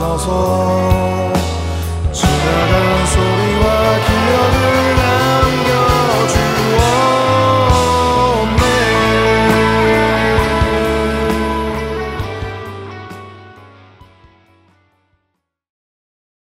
交错